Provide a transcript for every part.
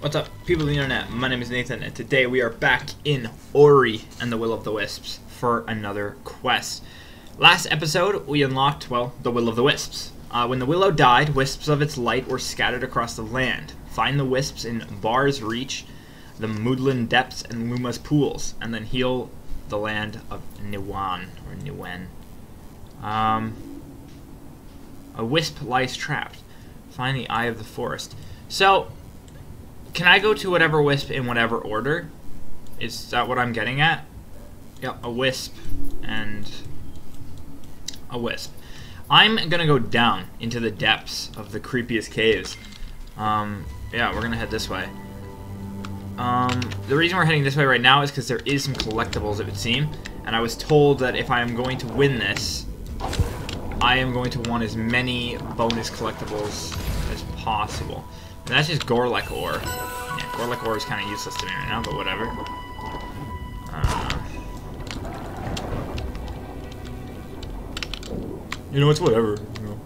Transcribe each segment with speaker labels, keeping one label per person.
Speaker 1: What's up, people of the internet? My name is Nathan, and today we are back in Ori and the Will of the Wisps for another quest. Last episode, we unlocked, well, the Will of the Wisps. Uh, when the willow died, wisps of its light were scattered across the land. Find the wisps in Baur's Reach, the Mouldwood Depths, and Luma's Pools, and then heal the land of Niwan, or Niwen. Um, a wisp lies trapped. Find the Eye of the Forest. So, can I go to whatever wisp in whatever order? Is that what I'm getting at? Yeah, a wisp and a wisp. I'm gonna go down into the depths of the creepiest caves. Um, yeah, we're gonna head this way. Um, the reason we're heading this way right now is because there is some collectibles, it would seem. And I was told that if I am going to win this, I am going to want as many bonus collectibles as possible. And that's just Gorlek ore. Yeah, Gorlek ore is kind of useless to me right now, but whatever. Uh, you know, it's whatever. You know.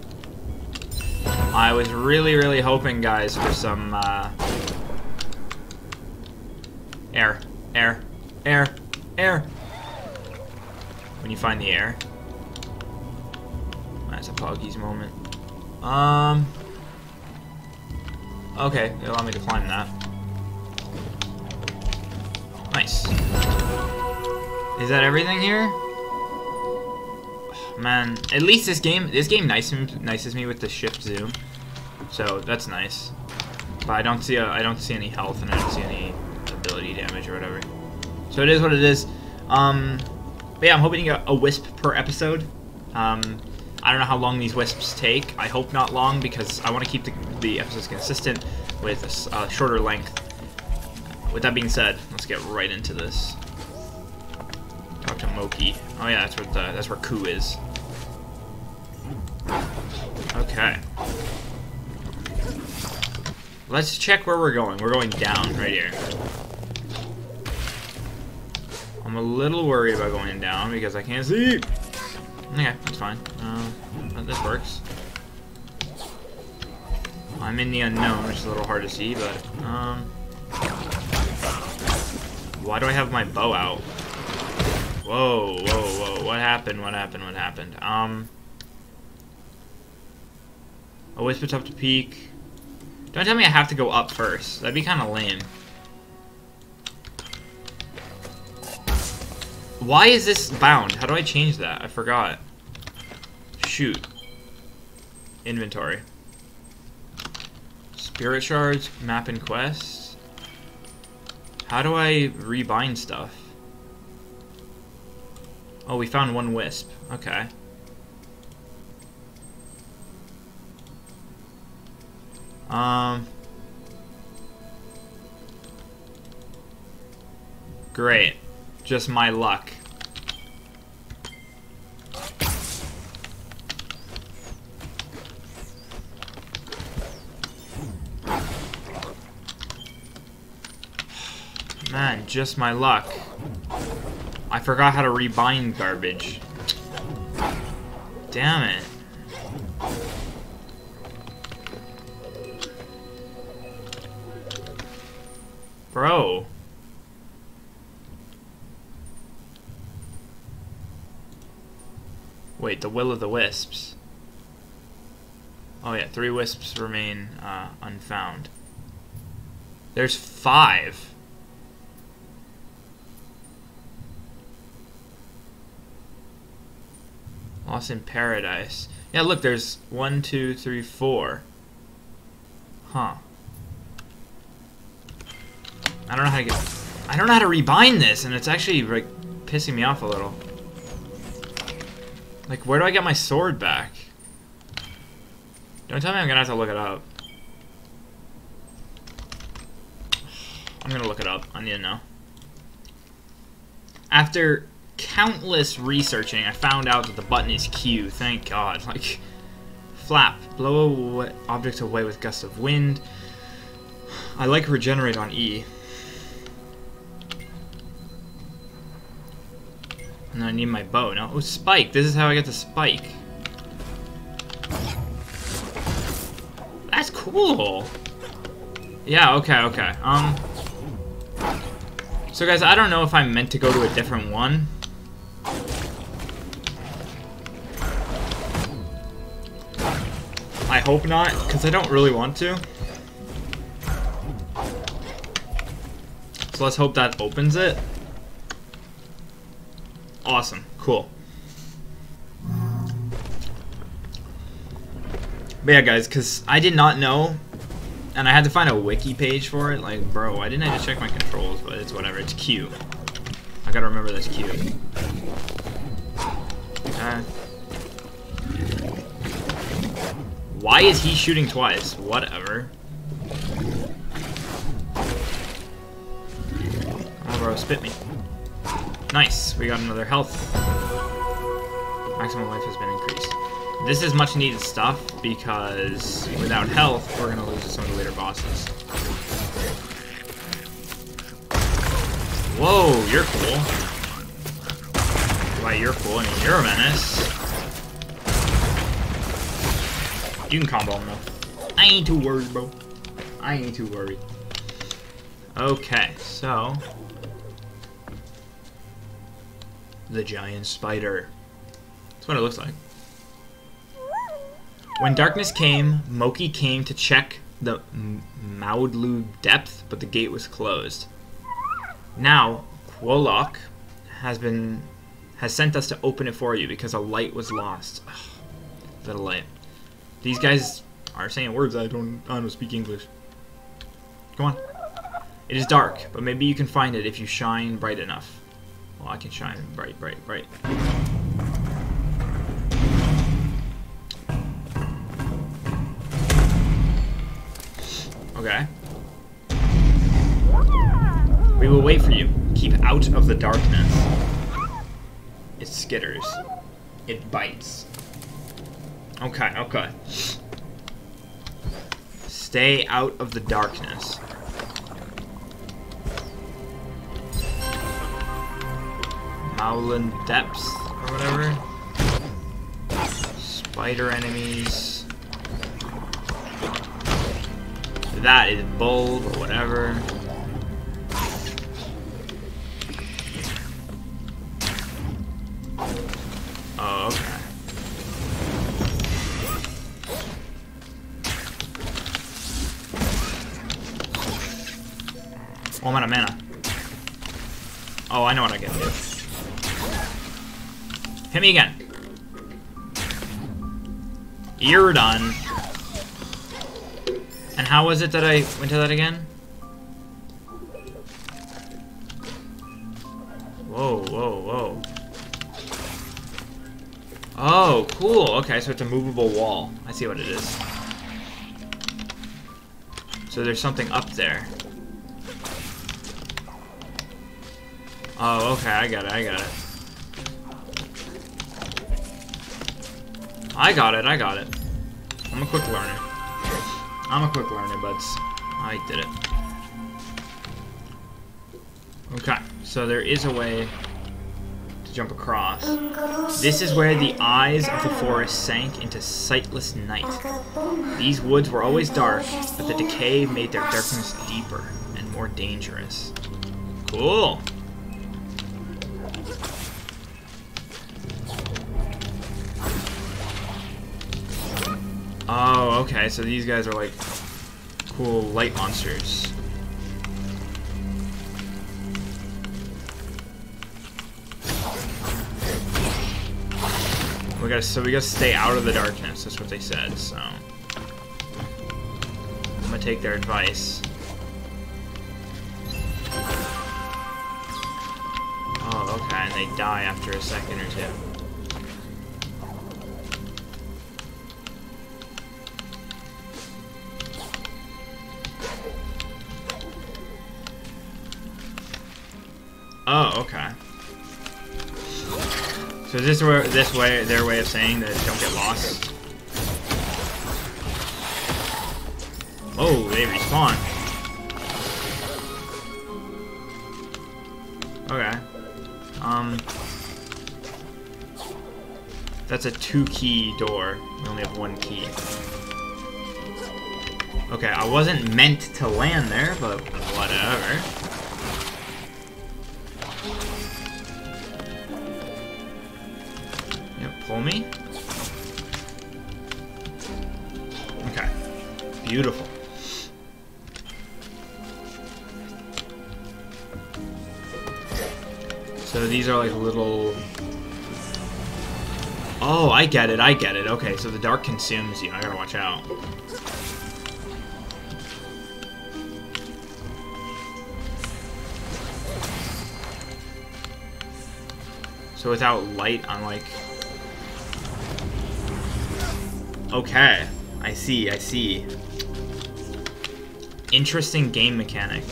Speaker 1: I was really, really hoping, guys, for some uh, air, air, air, air. When you find the air. That's a Poggy's moment. Um. Okay, they allow me to climb that. Nice. Is that everything here? Man, at least this game, this game nices me with the shift zoom, so that's nice. But I don't see a, I don't see any health and I don't see any ability damage or whatever. So it is what it is. Um, but yeah, I'm hoping to get a wisp per episode. Um, I don't know how long these wisps take. I hope not long because I want to keep the, the episodes consistent with a uh, shorter length. With that being said, let's get right into this. Talk to Moki. Oh yeah, that's where the, that's where Ku is. Okay. Let's check where we're going. We're going down right here. I'm a little worried about going down because I can't see. Okay, that's fine. Uh, this works. I'm in the unknown, which is a little hard to see, but, um... Why do I have my bow out? Whoa, whoa, whoa, what happened, what happened, what happened? Um... A wisp up to peak. Don't tell me I have to go up first. That'd be kind of lame. Why is this bound? How do I change that? I forgot. Shoot. Inventory. Spirit shards, map and quest. How do I rebind stuff? Oh, we found one wisp. Okay. Um. Great. Just my luck. Man, just my luck. I forgot how to rebind garbage. Damn it. Bro. The will of the wisps. Oh yeah, three wisps remain uh, unfound. There's five. Lost in Paradise. Yeah, look, there's one, two, three, four. Huh. I don't know how to get... I don't know how to rebind this, and it's actually, like, pissing me off a little. Like, where do I get my sword back? Don't tell me I'm gonna have to look it up. I'm gonna look it up. I need to know. After countless researching, I found out that the button is Q. Thank God. Like, flap. Blow objects away with gusts of wind. I like regenerate on E. And I need my bow. No, oh, spike. This is how I get the spike. That's cool. Yeah, okay, okay. Um. So, guys, I don't know if I'm meant to go to a different one. I hope not, because I don't really want to. So let's hope that opens it. Awesome. Cool. But yeah, guys, because I did not know, and I had to find a wiki page for it. Like, bro, why didn't I just check my controls? But it's whatever. It's Q. I gotta remember this Q. Okay. Why is he shooting twice? Whatever. Oh, bro, spit me. Nice. We got another health. Maximum life has been increased. This is much needed stuff because without health, we're gonna lose some of the later bosses. Whoa, you're cool. Why, you're cool. I mean, you're a menace. You can combo him though. I ain't too worried, bro. I ain't too worried. Okay, so... The giant spider. That's what it looks like. When darkness came, Moki came to check the Mouldwood depth, but the gate was closed. Now, Kwolok has been has sent us to open it for you because a light was lost. Ugh, little light. These guys are saying words I don't I don't speak English. Come on. It is dark, but maybe you can find it if you shine bright enough. I can shine bright, bright, bright. Okay. We will wait for you. Keep out of the darkness. It skitters. It bites. Okay, okay. Stay out of the darkness. Mouldwood Depths, or whatever. Spider enemies. that is bold or whatever. Oh, okay. Oh, I'm out of mana. Oh, I know what I get to Hit me again. You're done. And how was it that I went to that again? Whoa, whoa, whoa. Oh, cool. Okay, so it's a movable wall. I see what it is. So there's something up there. Oh, okay, I got it, I got it. I got it, I got it. I'm a quick learner. I'm a quick learner, buds. I did it. Okay, so there is a way to jump across. This is where the eyes of the forest sank into sightless night. These woods were always dark, but the decay made their darkness deeper and more dangerous. Cool. Okay, so these guys are like cool light monsters. We gotta, so we gotta stay out of the darkness, that's what they said, so. I'm gonna take their advice. Oh, okay, and they die after a second or two. Oh, okay. So is this where this way their way of saying that don't get lost? Oh, they respawn. Okay. Um That's a two key door. We only have one key. Okay, I wasn't meant to land there, but whatever. Me. Okay. Beautiful. So these are like little... Oh, I get it, I get it. Okay, so the dark consumes you. I gotta watch out. So without light, I'm like... Okay. I see, I see. Interesting game mechanic.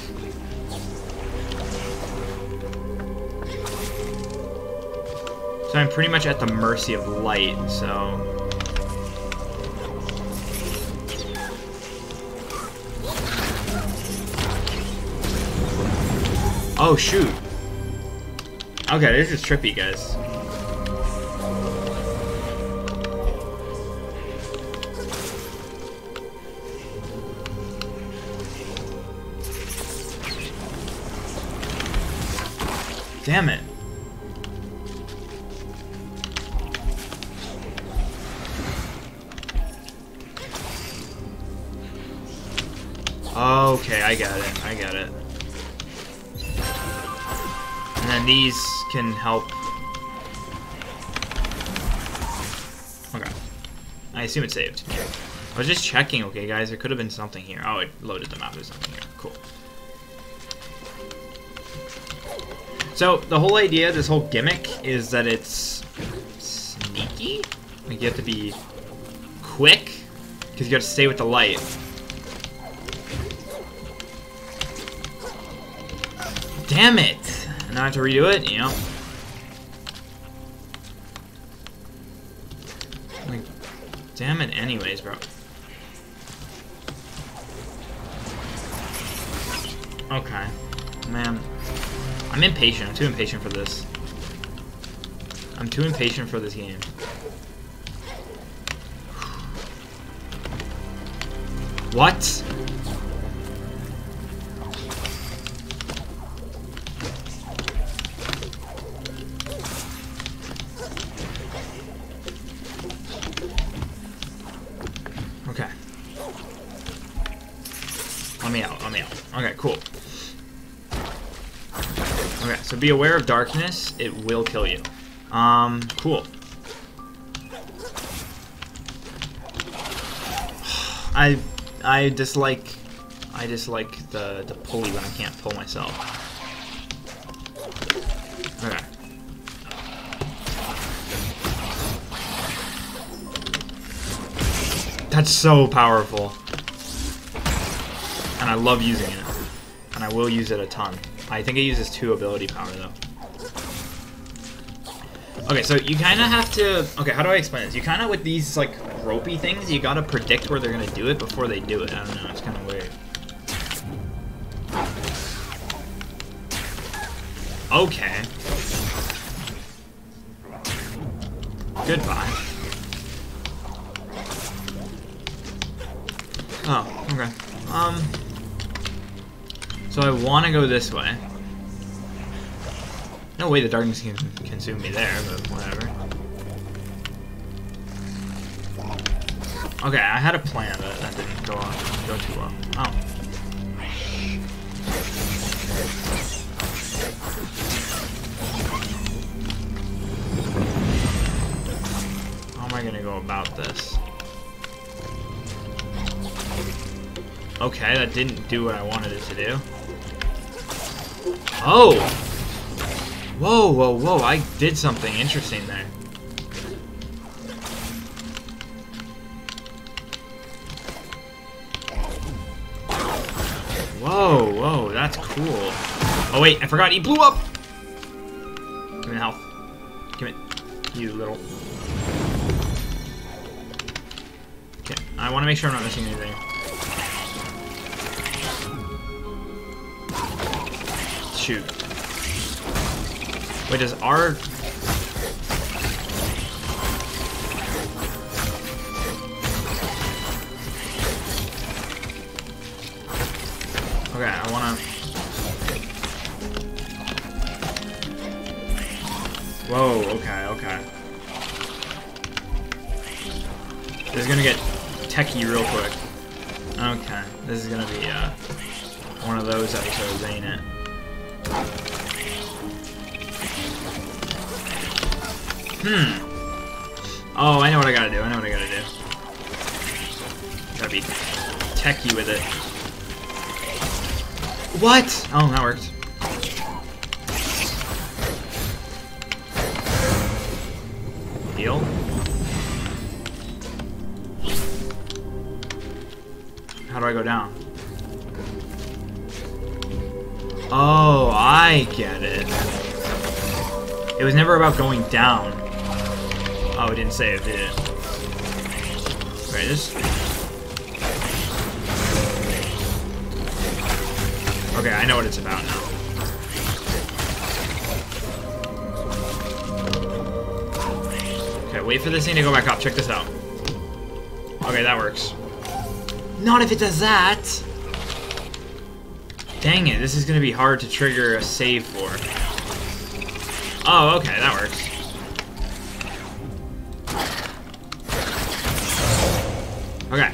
Speaker 1: So I'm pretty much at the mercy of light, so... Oh, shoot. Okay, this is trippy, guys. Damn it. Okay, I got it. I got it. And then these can help. Okay. I assume it saved. I was just checking, okay, guys. There could have been something here. Oh, it loaded the map. There's something So, the whole idea, this whole gimmick, is that it's sneaky. Like, you have to be quick, because you got to stay with the light. Damn it! Now I have to redo it, you know? Like, damn it anyways, bro. Okay. Man. I'm impatient. I'm too impatient for this. I'm too impatient for this game. What? Be aware of darkness. It will kill you. Um, cool. I I dislike I dislike the the pulley when I can't pull myself. Okay. That's so powerful. And I love using it. And I will use it a ton. I think it uses two ability power, though. Okay, so you kind of have to... Okay, how do I explain this? You kind of, with these, like, ropey things, you gotta predict where they're gonna do it before they do it. I don't know, it's kind of weird. Okay. Goodbye. Oh, okay. Um... So I want to go this way. No way the darkness can consume me there, but whatever. Okay, I had a plan, but that didn't go on, go too well. Oh. How am I gonna go about this? Okay, that didn't do what I wanted it to do. Oh! Whoa, whoa, whoa, I did something interesting there. Whoa, whoa, that's cool. Oh wait, I forgot, he blew up! Give me health. Give it. You little... Okay, I want to make sure I'm not missing anything. Shoot. Wait, does our... Okay, I wanna... Whoa, okay, okay. This is gonna get techie real quick. Okay, this is gonna be, uh, one of those episodes, ain't it? Hmm. Oh, I know what I gotta do. I know what I gotta do. Gotta be techie with it. What? Oh, that worked. Deal. How do I go down? Oh, I get it. It was never about going down. Oh, it didn't save, did it? Right, this... Okay, I know what it's about now. Okay, wait for this thing to go back up. Check this out. Okay, that works. Not if it does that! Dang it, this is gonna be hard to trigger a save for. Oh, okay, that works. Okay.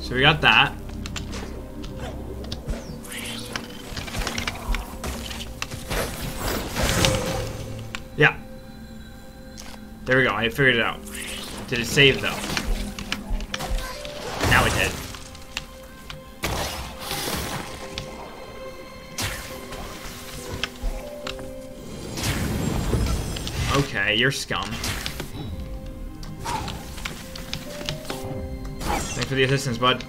Speaker 1: So we got that. Yeah. There we go, I figured it out. Did it save, though? Okay, you're scum. Thanks for the assistance, bud.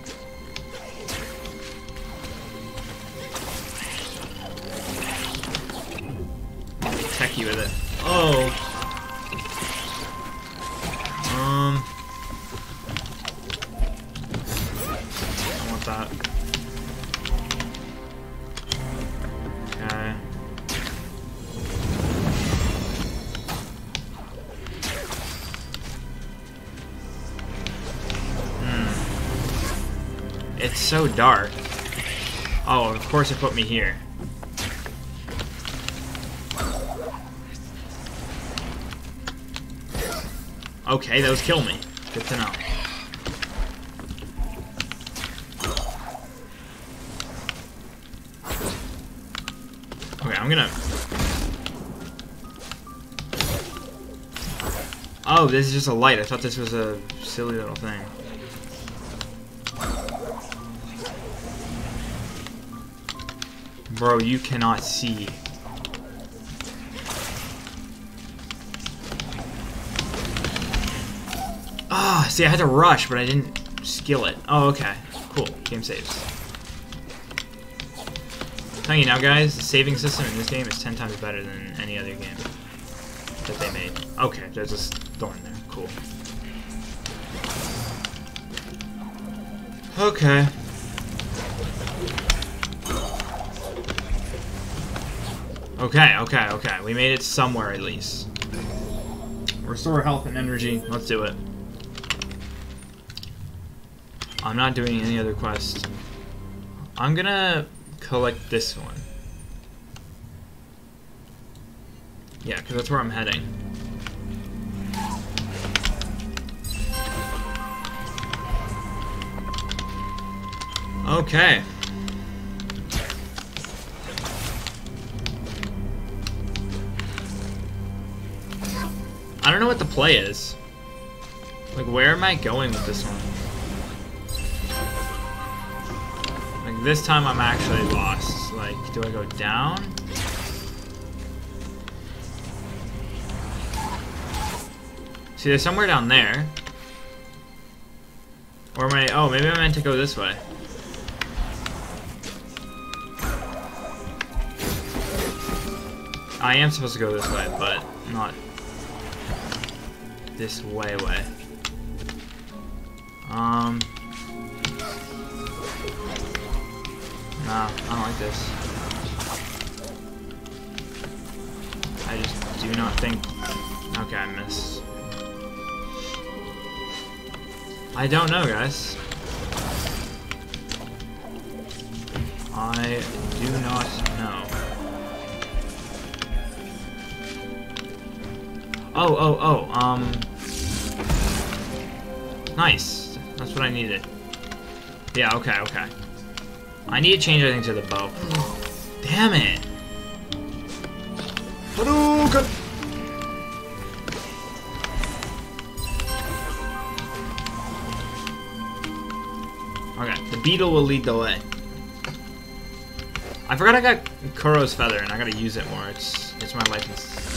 Speaker 1: Dark. Oh, of course it put me here. Okay, those kill me. Good to know. Okay, I'm gonna... Oh, this is just a light. I thought this was a silly little thing. Bro, you cannot see. Ah, see, I had to rush, but I didn't skill it. Oh, okay. Cool. Game saves. Telling you now, guys, the saving system in this game is 10 times better than any other game that they made. Okay, there's a thorn there. Cool. Okay. Okay, okay, okay. We made it somewhere at least. Restore health and energy. Let's do it. I'm not doing any other quest. I'm gonna collect this one. Yeah, because that's where I'm heading. Okay. I don't know what the play is. Like, where am I going with this one? Like, this time I'm actually lost. Like, do I go down? See, there's somewhere down there. Or am I... Oh, maybe I meant to go this way. I am supposed to go this way, but not this way way. Um... Nah, I don't like this. I just do not think... Okay, I missed. I don't know, guys. I do not know. Oh, oh, oh, um... Nice. That's what I needed. Yeah, okay, okay. I need to change everything to the bow. Damn it! Hadouken! Okay, the beetle will lead the way. I forgot I got Kuro's feather and I gotta use it more. It's it's my life.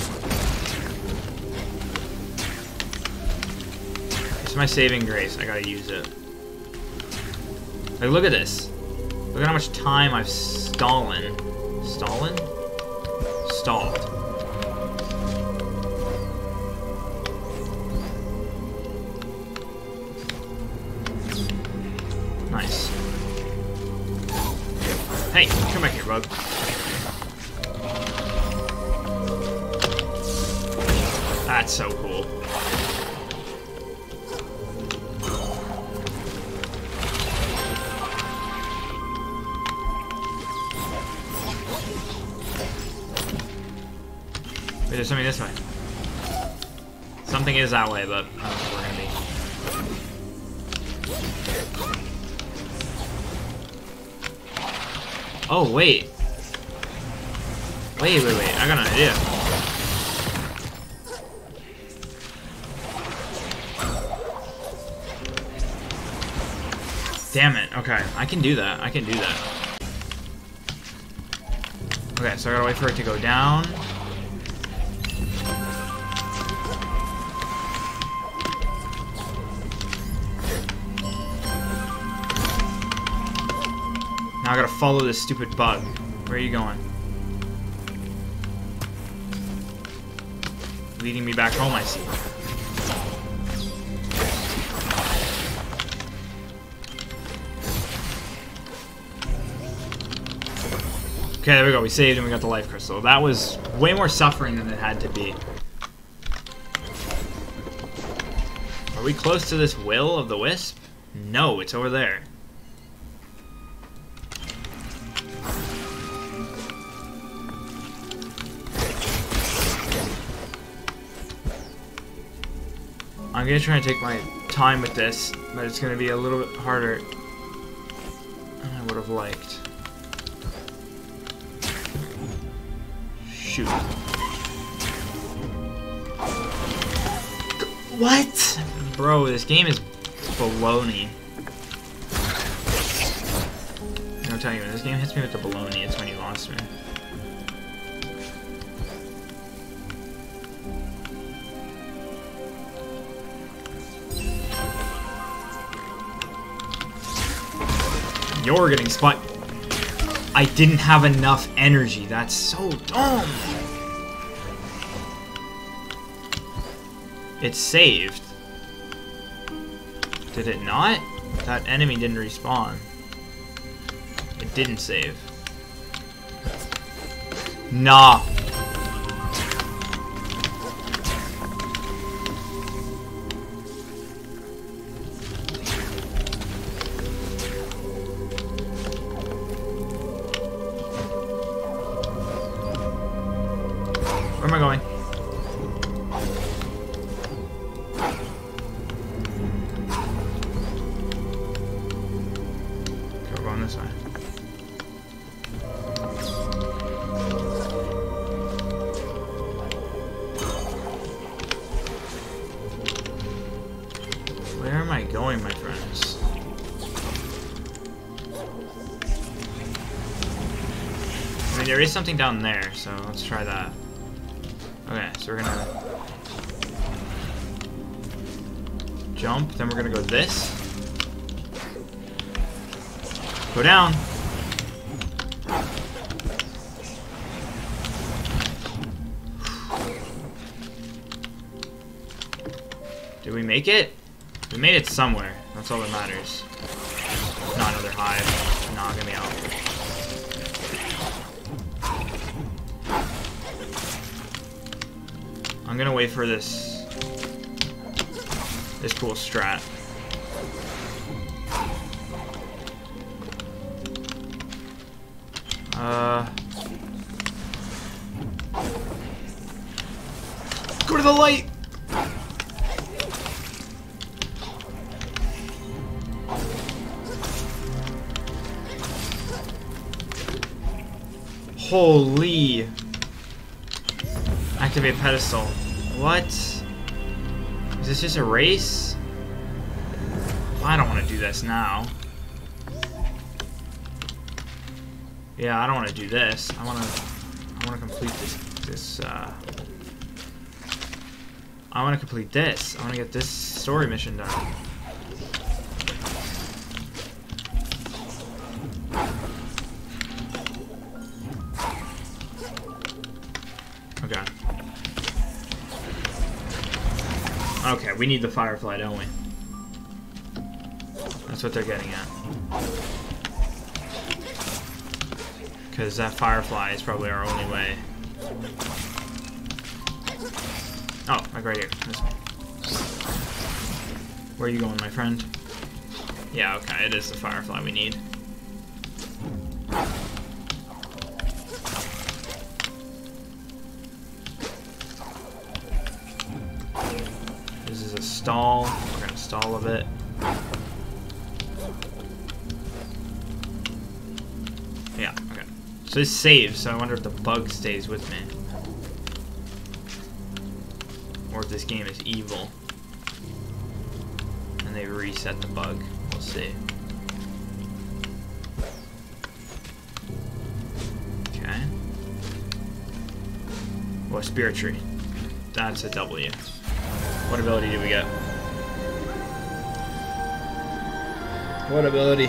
Speaker 1: My saving grace. I gotta use it. Like, look at this. Look at how much time I've stolen. Stolen? Stalled. Nice. Hey, come back here, bug. That's so cool. There's something this way. Something is that way, but I don't know where we're gonna be. Oh, wait. Wait, wait, wait. I got an idea. Damn it. Okay, I can do that. I can do that. Okay, so I gotta wait for it to go down. Now I gotta follow this stupid bug. Where are you going? Leading me back home, I see. Okay, there we go. We saved and we got the life crystal. That was way more suffering than it had to be. Are we close to this will of the wisp? No, it's over there. I'm gonna try and take my time with this, but it's gonna be a little bit harder than I would have liked. Shoot. What? Bro, this game is baloney. I'm telling you, when this game hits me with the baloney, it's when you lost me. You're getting spot. I didn't have enough energy. That's so dumb. It saved. Did it not? That enemy didn't respawn. It didn't save. Nah. I going, my friends? I mean, there is something down there, so let's try that. Okay, so we're gonna jump, then we're gonna go this. Go down. Did we make it? We made it somewhere. That's all that matters. Not another hive. Not gonna be out. I'm gonna wait for this this cool strat. This just a race? I don't want to do this now. Yeah, I don't want to do this. I want to. I want to complete this. This. Uh, I want to complete this. I want to get this story mission done. We need the Firefly, don't we? That's what they're getting at. Because that Firefly is probably our only way. Oh, like right here. Where are you going, my friend? Yeah, okay, it is the Firefly we need. So this saves, so I wonder if the bug stays with me. Or if this game is evil. And they reset the bug. We'll see. Okay. Well, Spirit Tree. That's a W. What ability do we get? What ability?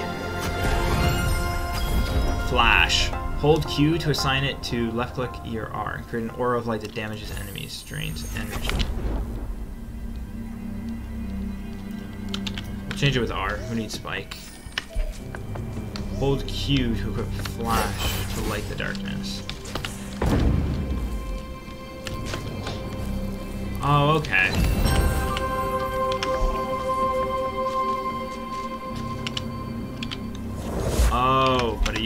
Speaker 1: Flash. Hold Q to assign it to left click or R. Create an aura of light that damages enemies, drains energy. Change it with R. Who needs Spike? Hold Q to equip Flash to light the darkness. Oh, okay.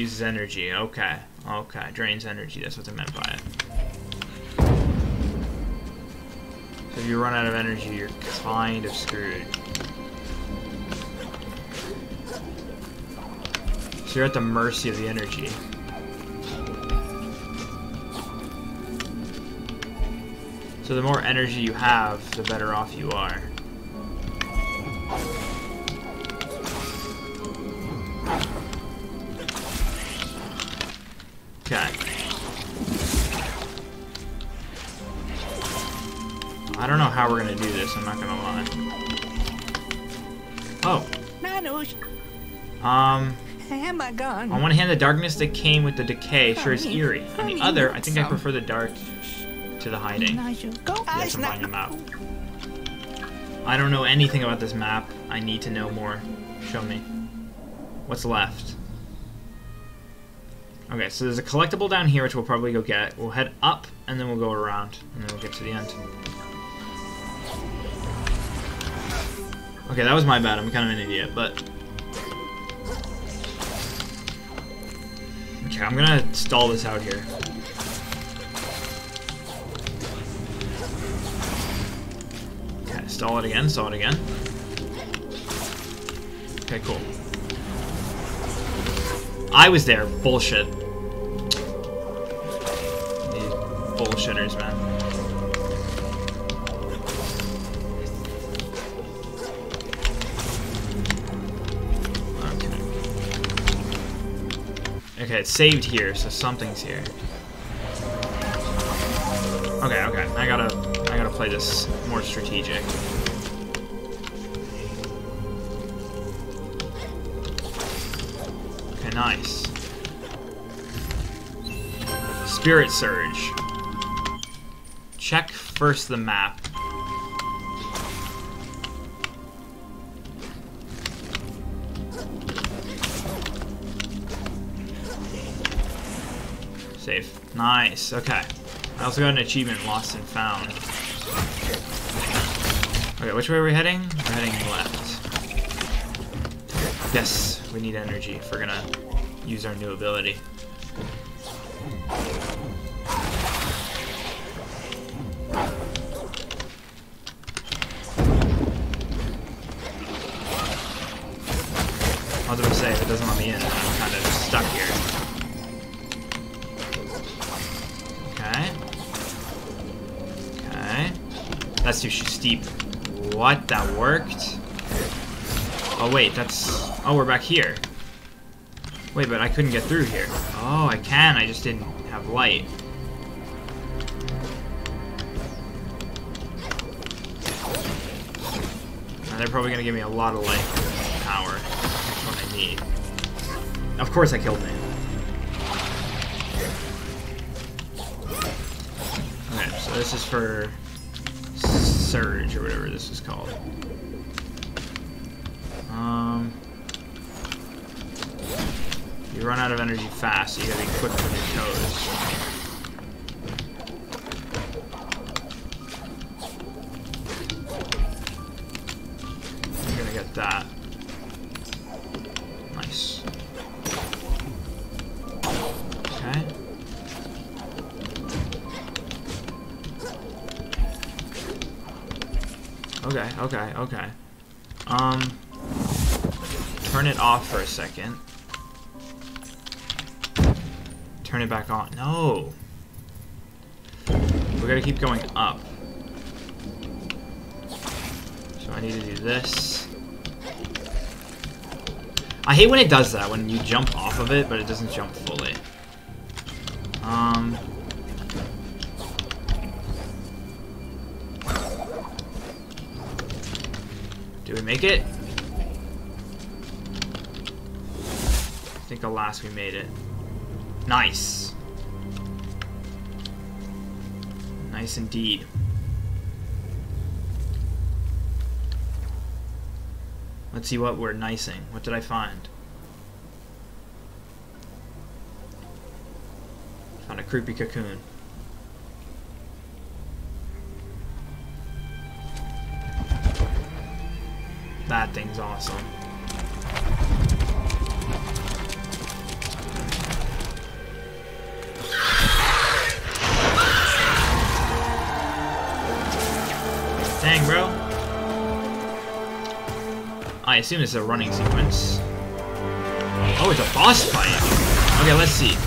Speaker 1: Uses energy. Okay. Okay. Drains energy. That's what they meant by it. So if you run out of energy, you're kind of screwed. So you're at the mercy of the energy. So the more energy you have, the better off you are. How we're gonna do this, I'm not gonna lie. Oh.
Speaker 2: Nanush,
Speaker 1: Um,
Speaker 2: am I gone?
Speaker 1: on one hand, the darkness that came with the decay sure is eerie. On the other, I think I prefer the dark to the hiding. Yes, I'm buying a map. I don't know anything about this map. I need to know more. Show me. What's left? Okay, so there's a collectible down here, which we'll probably go get. We'll head up, and then we'll go around, and then we'll get to the end. Okay, that was my bad. I'm kind of an idiot, but... Okay, I'm gonna stall this out here. Okay, stall it again, stall it again. Okay, cool. I was there. Bullshit. These bullshitters, man. Okay, it's saved here, so something's here. Okay, okay. I gotta I gotta play this more strategic. Okay, nice. Spirit Surge. Check first the map. Nice, okay. I also got an achievement, Lost and Found. Okay, which way are we heading? We're heading left. Yes, we need energy if we're gonna use our new ability. I was gonna say, if it doesn't let me in, I'm kind of stuck here. That's too steep. What? That worked? Oh, wait, that's... Oh, we're back here. Wait, but I couldn't get through here. Oh, I can, I just didn't have light. Now they're probably gonna give me a lot of light power. That's what I need. Of course I killed me. Okay, so this is for Surge, or whatever this is called. Um, you run out of energy fast, so you gotta be quick on your toes. Keep going up. So I need to do this. I hate when it does that, when you jump off of it, but it doesn't jump fully. Um... Do we make it? I think alas we made it. Nice. Nice indeed. Let's see what we're nicing. What did I find? Found a creepy cocoon. That thing's awesome. I assume it's a running sequence. Oh, it's a boss fight. Okay, let's see.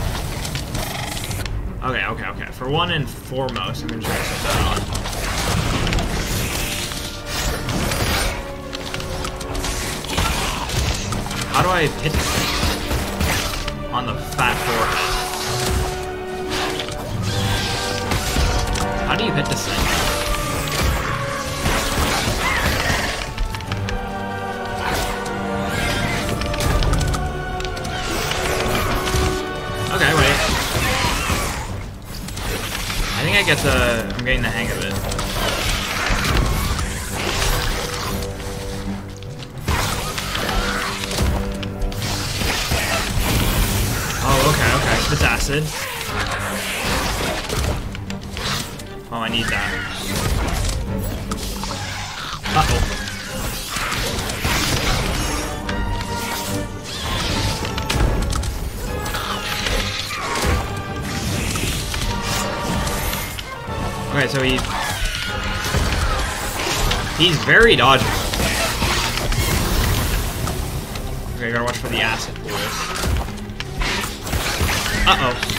Speaker 1: Okay, okay, okay. For one and foremost, I'm gonna try to set that on. How do I hit this? On the fat forehead. How do you hit this thing? Get the... I'm getting the hang of it. Oh, okay, okay. Spits acid. Oh, I need that. Uh-oh. Okay, so he... He's very dodgeable. Okay, gotta watch for the acid pools. Uh-oh.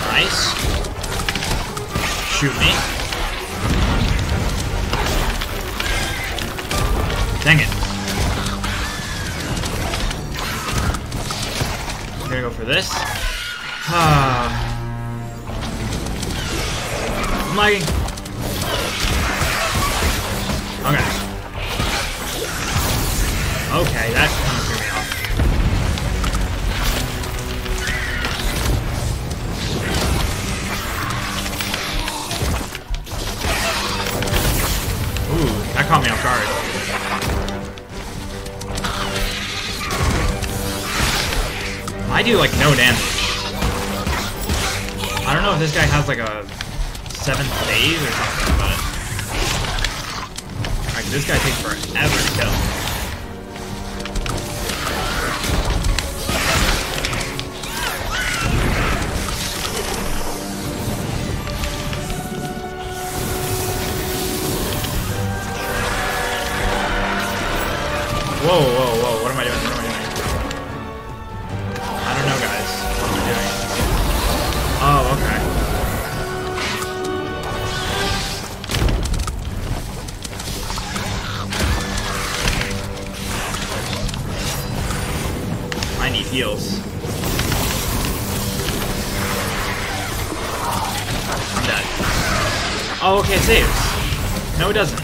Speaker 1: Nice. Shoot me. Dang it. I'm gonna go for this. Um, I'm lagging. Okay. Okay, that I do, like, no damage. I don't know if this guy has, like, a seventh phase or something, but... Like, this guy takes forever to kill. Oh, okay, it saves. No, it doesn't.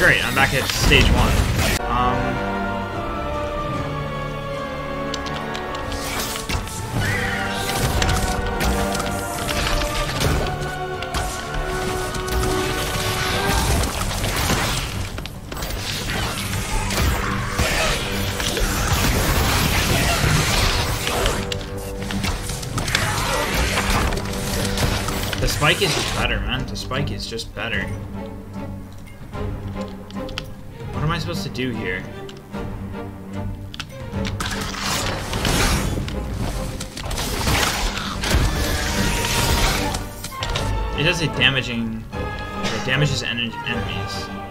Speaker 1: Great, I'm back at stage one. Spike is just better, man. The spike is just better. What am I supposed to do here? It does a damaging... It damages en enemies.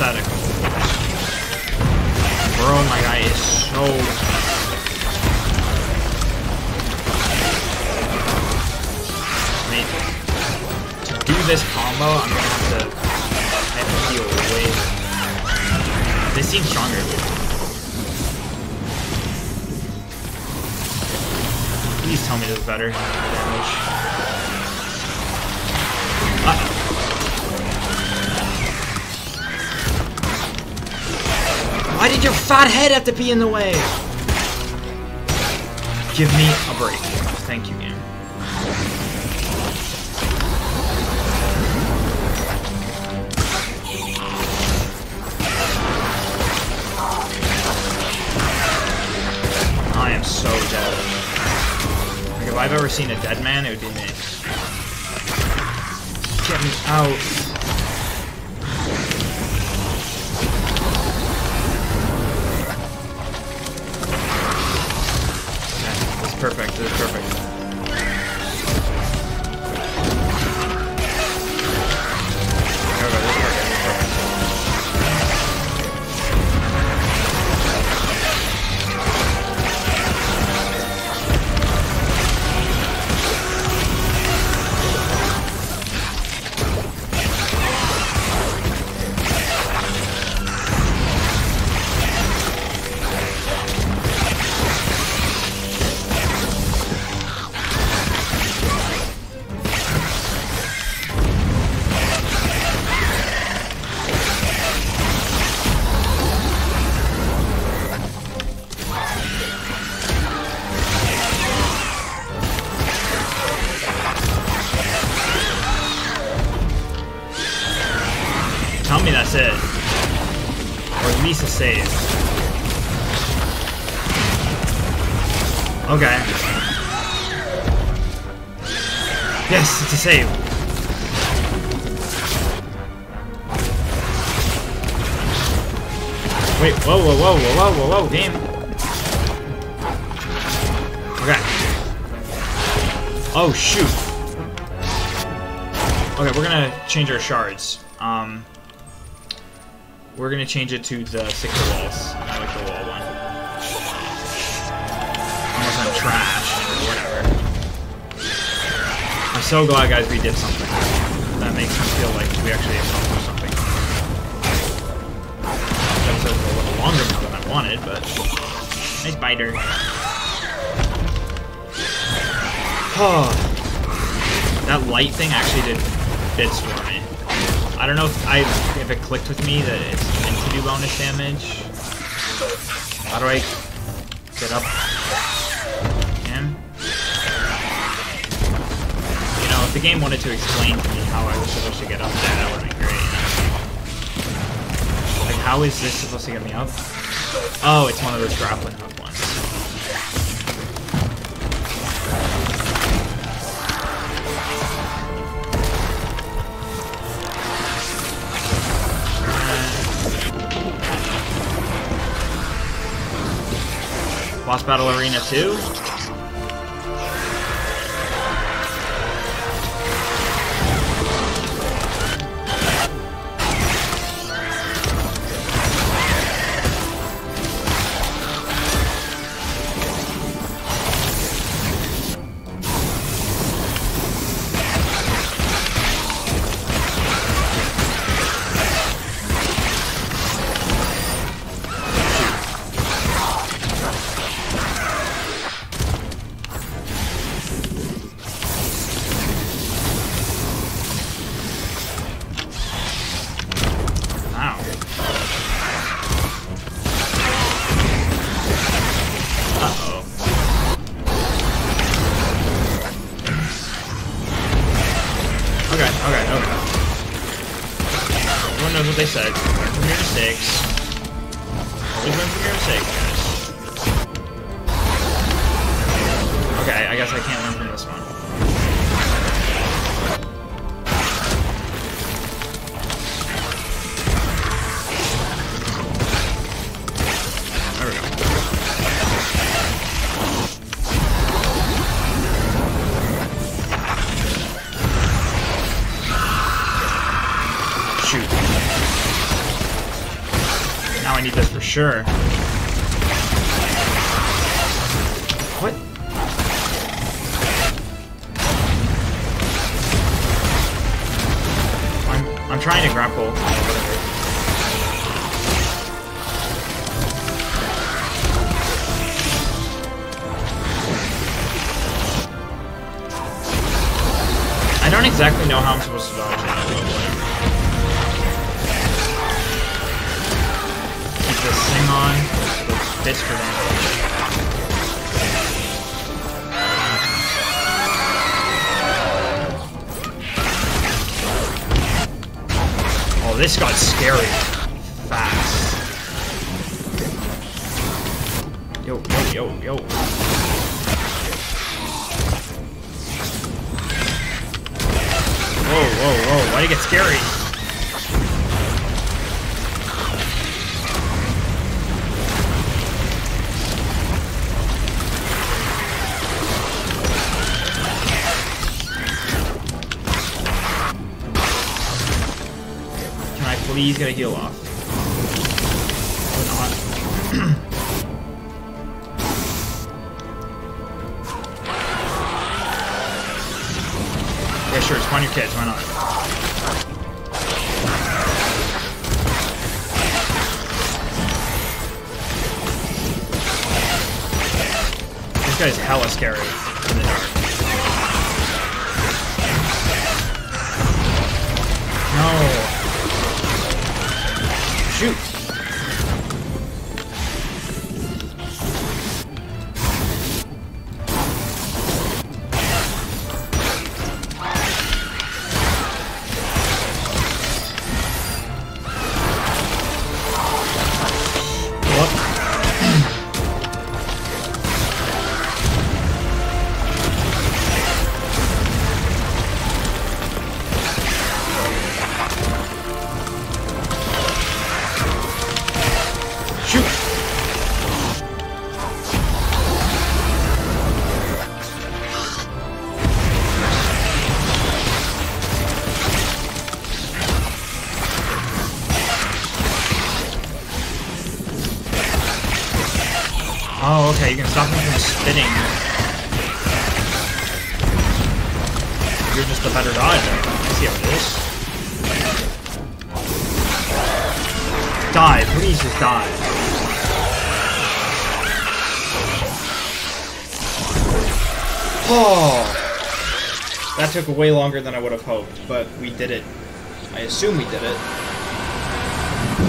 Speaker 1: Hypothetical. Bro, my guy is so... To do this combo, I'm gonna have to, have to heal way... This seems stronger. Please tell me this is better damage. Why did your fat head have to be in the way? Give me a break. Thank you, game. I am so dead. Like, if I've ever seen a dead man, it would be me. Get me out. Killed. Okay. Oh, shoot. Okay, we're gonna change our shards. Um, we're gonna change it to the six of walls. I like the wall one. Unless I'm trash or whatever. I'm so glad, guys, we did something. That makes me feel like we actually accomplished wanted, but nice biter. Oh, that light thing actually did bits for me. I don't know if I if it clicked with me that it's meant to do bonus damage. How do I get up? Again? You know, if the game wanted to explain to me how I was supposed to get up there, that would be great. Like, how is this supposed to get me up? Oh, it's one of those grappling hook ones. Uh, Boss Battle Arena 2? Okay, okay, okay. Everyone knows what they said. Learn from your mistakes. Always learn from your mistakes, guys. Okay, I guess I can't sure. What? I'm, I'm trying to grapple. I don't exactly know how I'm Fits for damage. Oh, this got scary fast. Yo, yo, yo, yo. Whoa, whoa, whoa, why'd it get scary? Please get heal off? Or not. Yeah, sure, spawn your kids, why not? This guy's hella scary Oh, okay, you can stop him from spitting. You're just a better dodge. I see how it is. Die, please just die. Oh! That took way longer than I would have hoped, but we did it. I assume we did it.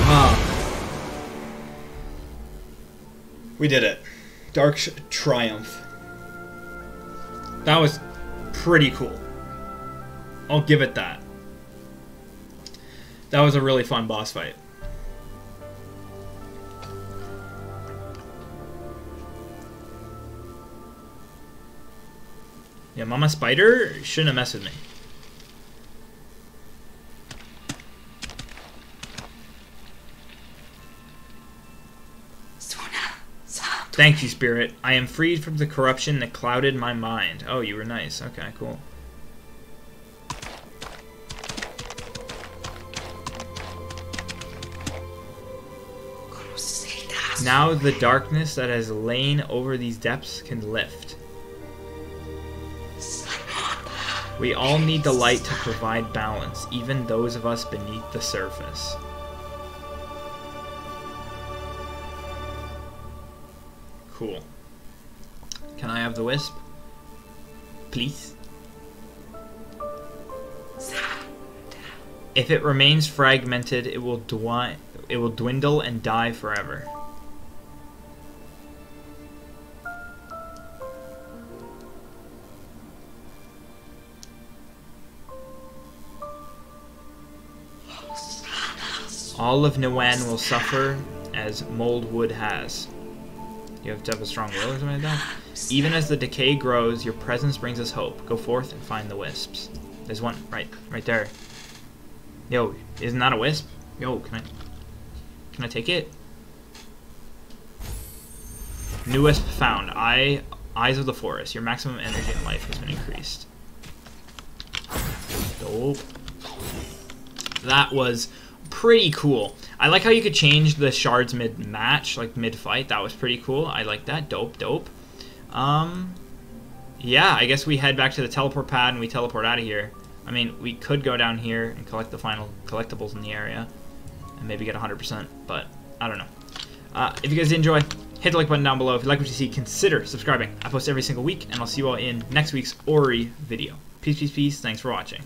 Speaker 1: Ah. We did it. Dark Triumph. That was pretty cool. I'll give it that. That was a really fun boss fight. Yeah, Mama Spider shouldn't have messed with me. Thank you, Spirit. I am freed from the corruption that clouded my mind. Oh, you were nice. Okay, cool. Now the darkness that has lain over these depths can lift. We all need the light to provide balance, even those of us beneath the surface. Cool. Can I have the wisp? Please? If it remains fragmented, it will dwi it will dwindle and die forever. All of Niwen will suffer as Mouldwood has. You have to have a strong will or something like that. Even as the decay grows, your presence brings us hope. Go forth and find the wisps. There's one right, right there. Yo, isn't that a wisp? Yo, can I, can I take it? New wisp found. Eye, eyes of the forest. Your maximum energy and life has been increased. Dope. That was pretty cool. I like how you could change the shards mid-match, like mid-fight. That was pretty cool. I like that. Dope, dope. Um, yeah, I guess we head back to the teleport pad and we teleport out of here. I mean, we could go down here and collect the final collectibles in the area and maybe get 100%, but I don't know. Uh, if you guys enjoy, hit the like button down below. If you like what you see, consider subscribing. I post every single week, and I'll see you all in next week's Ori video. Peace, peace, peace. Thanks for watching.